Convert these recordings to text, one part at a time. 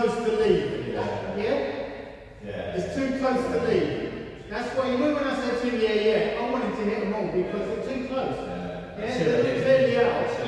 close to leave. Yeah. yeah? It's too close to leave. That's why you know when I said to you, yeah, yeah, I wanted to hit them all because they're too close. Yeah. They're clearly out.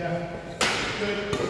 Yeah. Good.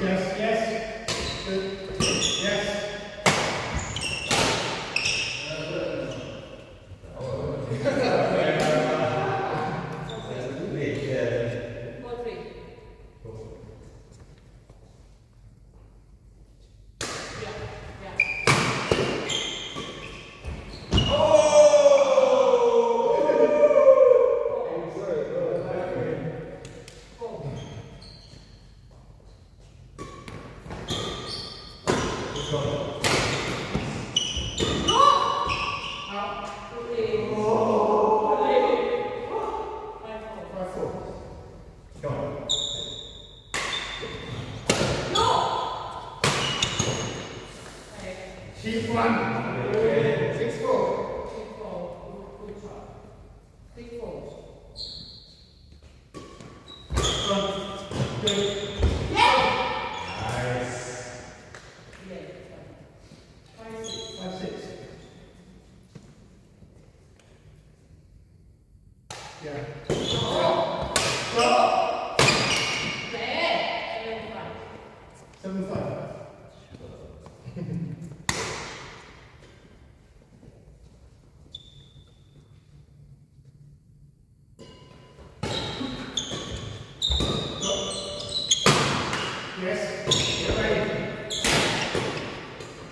Yes. one.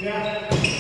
Thank you.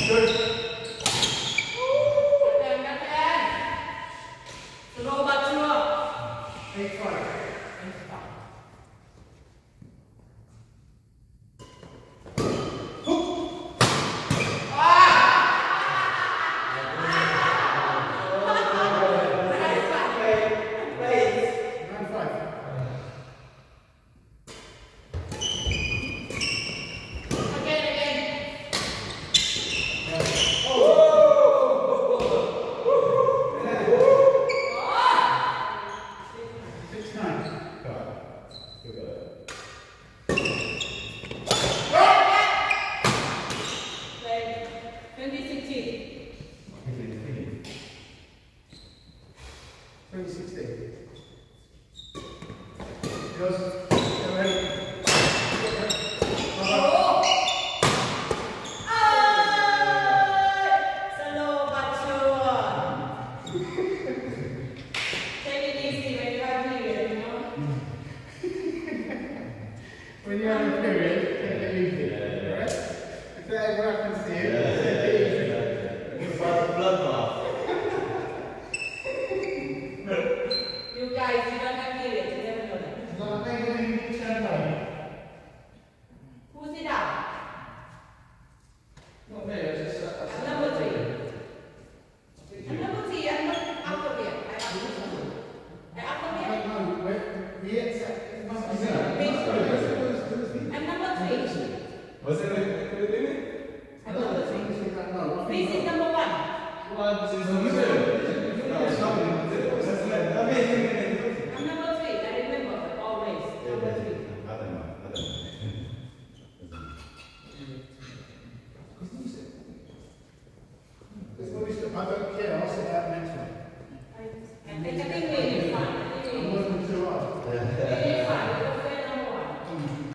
when you have a period, take it easy, right? If that reference to you, No, man, it's just, I, I